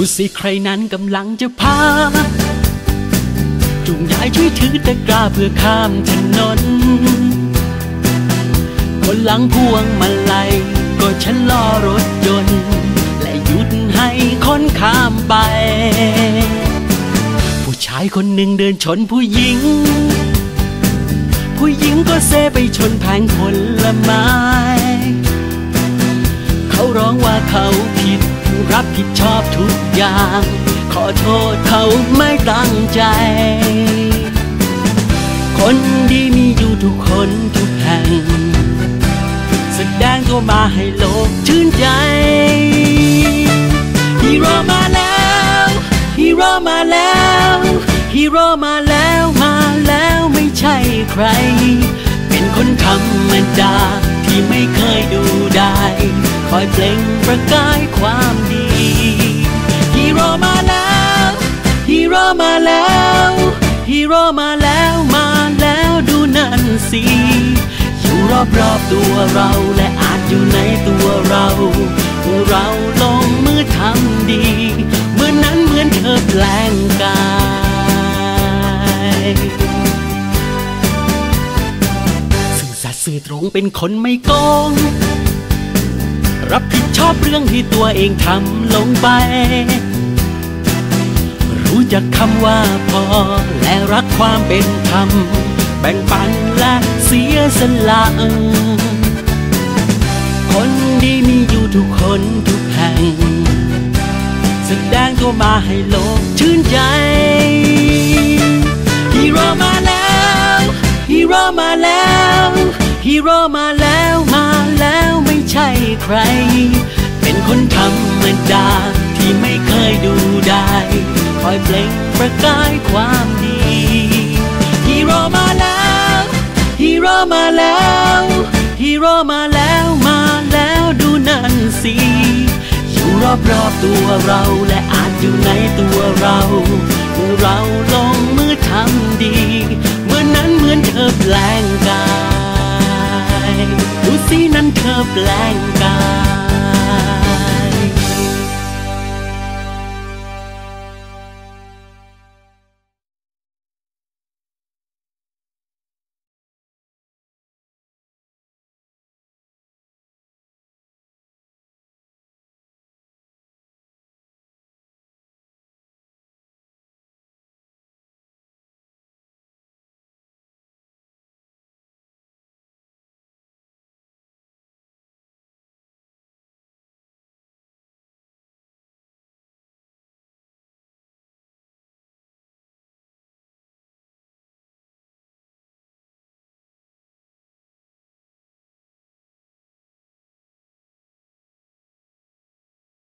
ดูสิใครนั้นกำลังจะพา จุงยายช่วยถือตะกร้าเพื่อข้ามถนน คนหลังพวงมาลัยก็ชะลอรถยนต์ และหยุดให้คนข้ามไป ผู้ชายคนหนึ่งเดินชนผู้หญิง ผู้หญิงก็เซไปชนแผงผลไม้ เขาร้องว่าเขาผิด รับผิดชอบทุกอย่าง ขอโทษเขาไม่ตั้งใจ คนดีมีอยู่ทุกคนทุกแห่ง แสดงตัวมาให้โลกชื่นใจ ฮีโร่มาแล้ว ฮีโร่มาแล้ว ฮีโร่มาแล้วมาแล้วไม่ใช่ใคร เป็นคนธรรมดาที่ไม่เคยดูได้คอยเปล่งประกายความ โร่มาแล้วมาแล้วดูนั่นสิอยู่รอบๆตัวเราและอาจอยู่ในตัวเราเมื่อเราลงมือทำดีเมื่อนั้นเหมือนเธอแปลงกายสื่อสัตย์สื่อตรงเป็นคนไม่โกง รับผิดชอบเรื่องที่ตัวเองทำลงไป จักคำว่าพอ และรักความเป็นธรรม แบ่งปันและเสียสละคนดีมีอยู่ทุกคนทุกแห่ง แสดงตัวมาให้โลกชื่นใจฮีโร่มาแล้วฮีโร่มาแล้วฮีโร่มาแล้วมาแล้วไม่ใช่ใคร เป็นคนธรรมดา ที่ไม่เคยดูได้คอยเปล่งประกายความดีฮีโร่มาแล้วฮีโร่มาแล้วฮีโร่มาแล้วมาแล้วดูนั่นสิอยู่รอบๆตัวเราและอาจอยู่ในตัวเราเมื่อเราลงมือทำดีเมื่อนั้นเหมือนเธอแปลงกายดูสินั้นเธอแปลงกาย